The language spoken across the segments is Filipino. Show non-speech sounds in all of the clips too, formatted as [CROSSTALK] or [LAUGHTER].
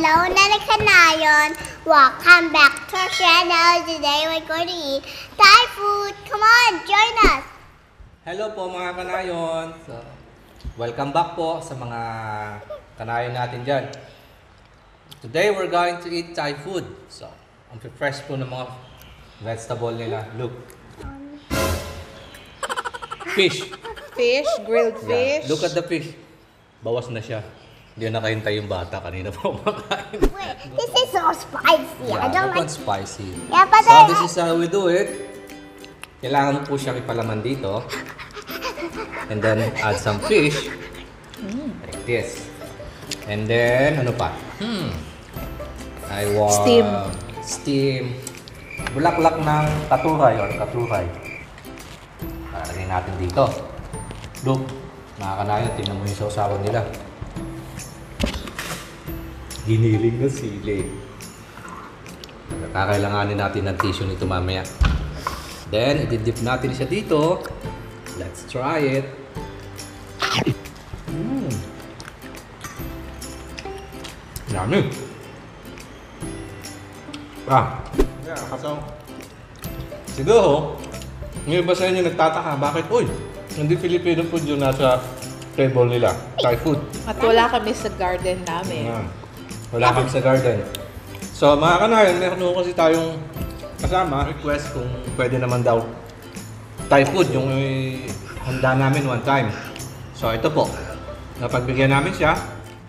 Hello, Nanakanayon. Welcome back to our channel. Today we're going to eat Thai food. Come on, join us. Hello po mga kanayon. So, welcome back po sa mga kanayon natin dyan. Today we're going to eat Thai food. So, ang fresh po ng mga vegetable nila. Look. Fish. Fish, grilled Yeah. fish. Look at the fish. Bawas na siya. Hindi na nakahintay yung bata. Kanina pa kumakain. Wait, this is so spicy. I Yeah, don't that like one's spicy. Yeah, but So, I- this is how we do it. Kailangan mo po siya ipalaman dito. And then, add some fish. Like this. And then, ano pa? Hmm. I want... Steam. Steam. Bulaklak ng katuray or katuray. Lalagay natin dito. Look, mga kanayon, tingnan mo yung sausawan nila. Giniling na sili. Kakailanganin natin ng tissue nito mamaya. Then, ididip natin siya dito. Let's try it. Mm. Yummy. Ah. Yeah, so, siguro, yung iba sa inyo nagtataka, bakit, uy, hindi Filipino food yung nasa table nila. Thai food. At wala kami sa garden namin. Ayan. Wala kami sa garden. So mga kanayon, meron ko kasi tayong kasama, request kung pwede naman daw Thai food yung handa namin one time. So ito po, napagbigyan namin siya.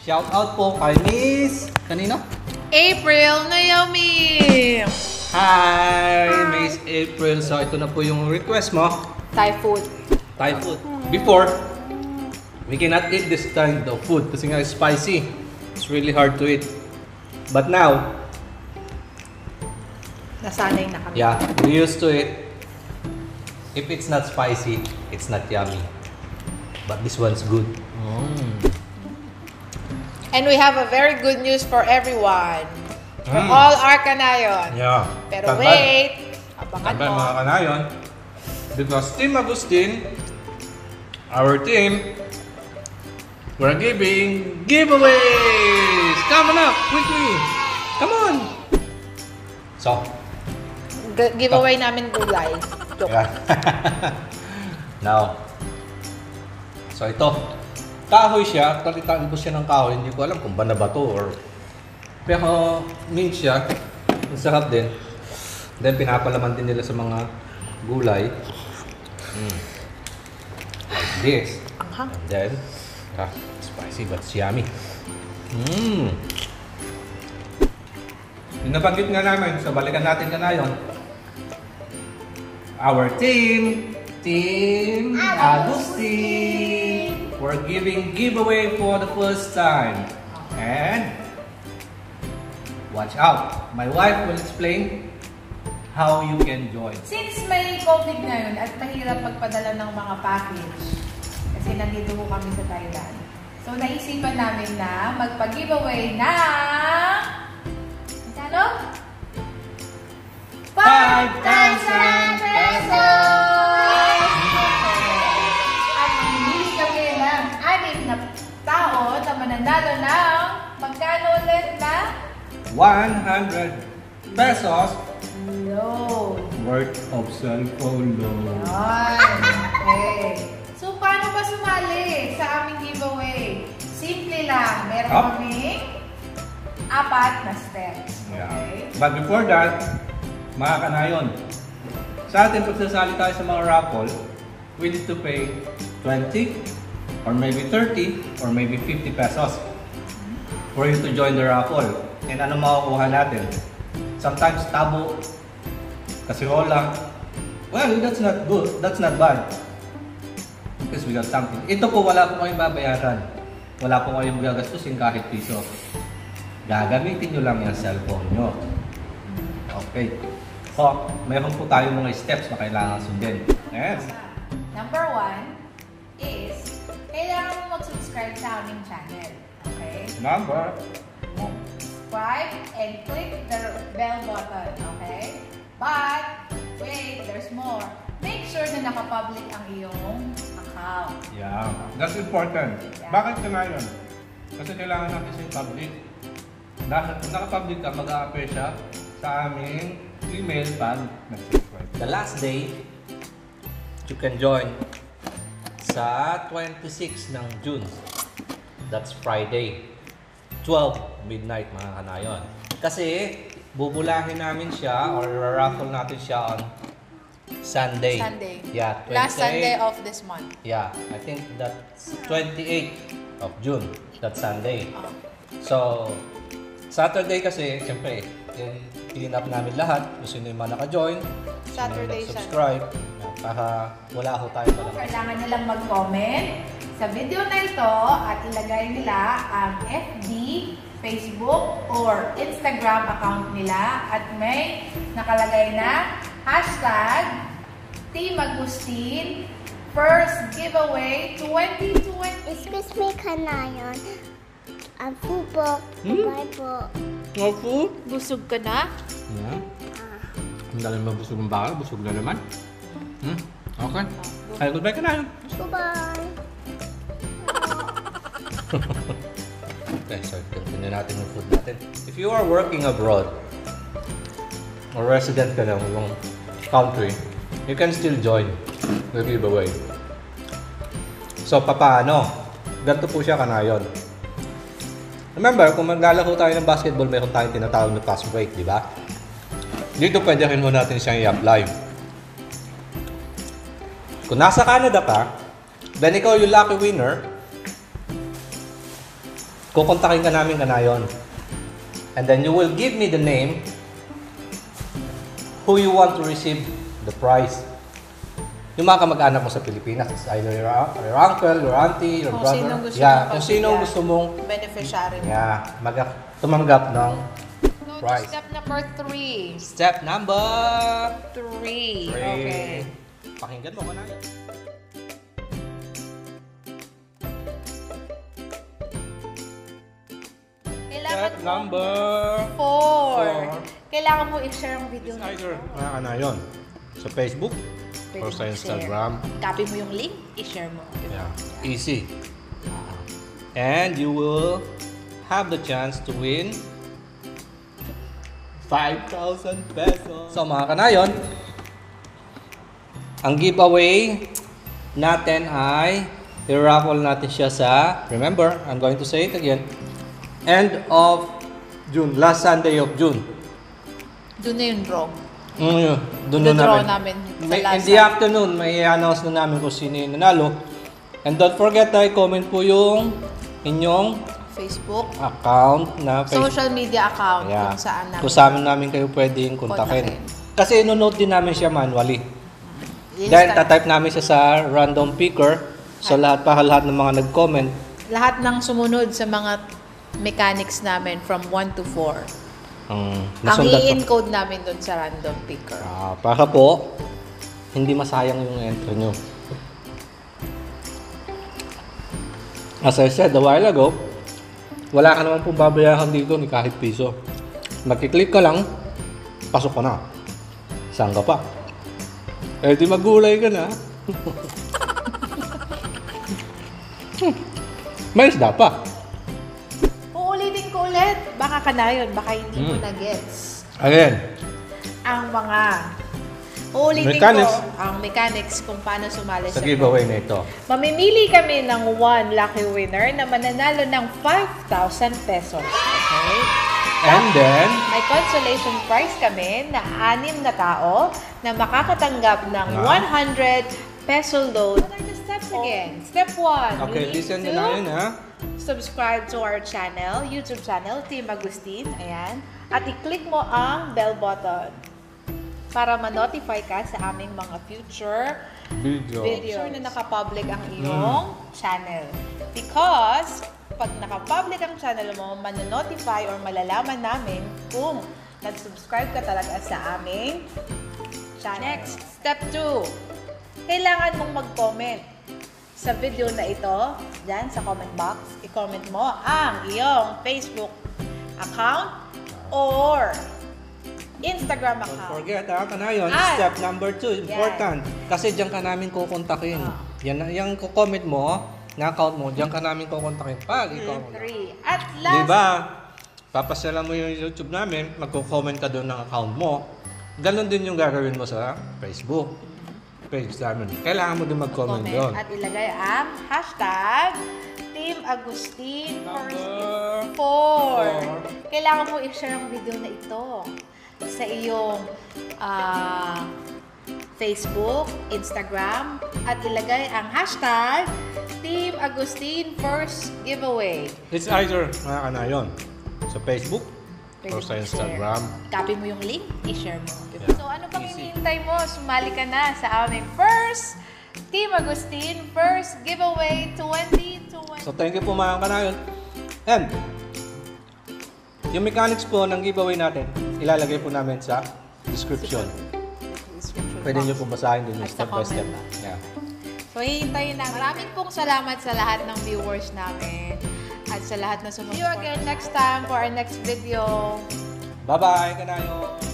Shout out po kay Miss, kanino? April Naomi! Hi, Miss April. So ito na po yung request mo. Thai food. Thai food. Before, we cannot eat this kind of food kasi nga spicy. It's really hard to eat. But now, Nasanay na kami. Yeah, we used to it. If it's not spicy, it's not yummy. But this one's good. And we have a very good news for everyone. For Mm. all our kanayon. Yeah. Pero wait, abangan Tambay mo. mga kanayon. Because Team Agustin, our team, we're giving giveaways! Come on up, quickly! Come on! So, G- giveaway namin gulay. Joke. Yeah. [LAUGHS] Now, so ito, kahoy siya, kalitaan ko siya ng kahoy, hindi ko alam kung ba na ba to or pero mint siya, ang sarap din. Then pinapalaman din nila sa mga gulay. Mm. Like this. And then, ah, spicy but it's yummy. Mmm. Yung nabanggit nga namin, so balikan natin ka na yun. Our team, Team Agustin. We're giving giveaway for the first time. And watch out. My wife will explain how you can join. Since may COVID ngayon at mahirap magpadala ng mga package, kasi nandito po kami sa Thailand, so naisipan namin na magpa-giveaway ng... Magkano? 5,000 pesos! At mamimili kami ng anim na tao na mananalo ng magkano ulit na 100 pesos loan. worth of cellphone loan. Yan. Okay. So, paano ba sumali sa aming giveaway? Simple lang. Meron Up. kaming apat na steps. Yeah. Okay? But before that, mga kanayon, sa atin pagsasali tayo sa mga raffle, we need to pay 20 or maybe 30 or maybe 50 pesos for you to join the raffle. And ano makukuha natin? Sometimes tabo, kasirola. Well, that's not good. That's not bad. Because we got something. Ito po, wala po kayong babayaran. Wala po kayong gagastusin kahit piso. Gagamitin nyo lang yung cellphone nyo. Okay. So, mayroon po tayo mga steps na kailangan sundin. Yes. Number one is, kailangan mo mag-subscribe sa aming channel. Okay? Number. Subscribe and click the bell button. Okay? But, wait, there's more. Make sure na nakapublic ang iyong account. Yeah. That's important. Yeah. Bakit ka ngayon? Kasi kailangan natin sa public. nasa, naka-public ka, mag-a-appear siya sa aming email pag nag-subscribe. The last day, you can join sa 26 ng June. That's Friday. 12 midnight mga kanayon. Kasi bubulahin namin siya or raffle natin siya on Sunday. Sunday. Yeah, 28. Last Sunday of this month. Yeah, I think that's 28 of June. That's Sunday. Oh. So, Saturday kasi, siyempre, eh, clean up namin lahat. Kung sino yung mga naka-join, Saturday, subscribe. Para wala ho tayo pala. Kailangan nilang mag-comment sa video na ito at ilagay nila ang FB, Facebook, or Instagram account nila at may nakalagay na hashtag Team Agustin First Giveaway 2020. Excuse me, kanayon. Ang fubo, Hmm? bye po. Opo. Busog ka na? Yeah. Ang dami ba busog ng baka? Busog na naman. Hmm? Okay. Ay, goodbye [LAUGHS] ka na yun. Bye-bye. Okay, so continue natin yung food natin. If you are working abroad, or resident ka ng ibang country, you can still join the giveaway. So, papaano? Ganito po siya kanayon. Remember, kung maglalaro tayo ng basketball, mayroon tayong tinatawag na pass break, di ba? Dito pwede rin mo natin siyang i-apply. Kung nasa Canada ka, then ikaw yung lucky winner, kukontakin ka namin kanayon. And then you will give me the name who you want to receive the prize. Yung mga kamag-anak mo sa Pilipinas, it's either your, your uncle, your auntie, your Kung brother. sinong gusto yeah, mong kung sino gusto mong Beneficiary mo. yeah, mag tumanggap ng Go to Prize. step number 3. step number 3. three. Okay. Pakinggan mo kanayon. Kailangan Step number 4. Four. Kailangan mo i-share ang video na either mga kanayon sa Facebook Pwede or sa i-share. Instagram. Copy mo yung link, i-share mo. Yeah, easy. And you will have the chance to win 5,000 pesos. So mga kanayon, ang giveaway natin ay i-raffle natin siya sa, remember, I'm going to say it again, end of June, last Sunday of June. Doon na yung draw. Mm, yun. Doon na namin. namin sa May, in the afternoon, may i-announce na namin kung sino yung nanalo. And don't forget na i-comment po yung inyong Facebook, account na Facebook. social media account Yeah. kung saan namin. Kung saan namin kayo pwedeng kontakin. Kasi ino-note din namin siya manually. Yes, Then, ta- tatype namin siya sa random picker. So, lahat pa lahat ng mga nag-comment. lahat ng sumunod sa mga mechanics namin from 1 to 4. Um, Ang ko. i-encode namin doon sa random picker. Ah, para po, hindi masayang yung entry nyo. As I said a while ago, wala ka naman pong babayaran dito ni kahit piso. Magkiklik ka lang, pasok ka na. Saan ka pa? Eh di magulay ka na. [LAUGHS] May isda pa. Ulit. Baka ka na yun. Baka hindi mo Mm. na-gets. Again, Ang mga... Uulitin Mechanics. ko ang mechanics kung paano sumali sa giveaway na ito. Mamimili kami ng one lucky winner na mananalo ng 5,000 pesos. Okay? And then, May consolation prize kami na anim na tao na makakatanggap ng Ah. 100 peso load. What are the steps again? Step 1. okay, listen na lang yun ha. Subscribe to our channel, YouTube channel, Team Agustin. Ayan. At i-click mo ang bell button para ma-notify ka sa aming mga future Video. video. Sure na nakapublic ang iyong channel. Because, pag nakapublic ang channel mo, manonotify or malalaman namin kung nag-subscribe ka talaga sa aming channel. Next, step 2. Kailangan mong mag-comment sa video na ito, dyan sa comment box, i-comment mo ang iyong Facebook account or Instagram Don't account. forget ha, kanayon, Ah. step number two, important. Kasi diyan ka namin kukontakin. Ah. Yan, yung comment mo, na account mo, diyan ka namin kukontakin pag ikaw. Three. At last, Di ba? papasyalan mo yung YouTube namin, magko-comment ka doon ng account mo. Ganon din yung gagawin mo sa Facebook page namin. Kailangan mo din mag-comment doon. At ilagay ang hashtag Team Agustin Number Four. four. Kailangan mo i-share ang video na ito sa iyong ah, Facebook, Instagram, at ilagay ang hashtag Team Agustin First Giveaway. It's either, mga kanayon, sa Facebook Pwede or sa Instagram. Copy mo yung link, i-share mo. Yeah. Hinihintay mo? Sumali ka na sa aming first Team Agustin First Giveaway 2020. So thank you po mga kanayon. And, yung mechanics po ng giveaway natin, ilalagay po namin sa description. Pwede nyo po basahin din yung step by step. Yeah. So, hihintayin namin. Maraming pong salamat sa lahat ng viewers namin at sa lahat na sumusupport. See you again next time for our next video. Bye-bye, kanayon!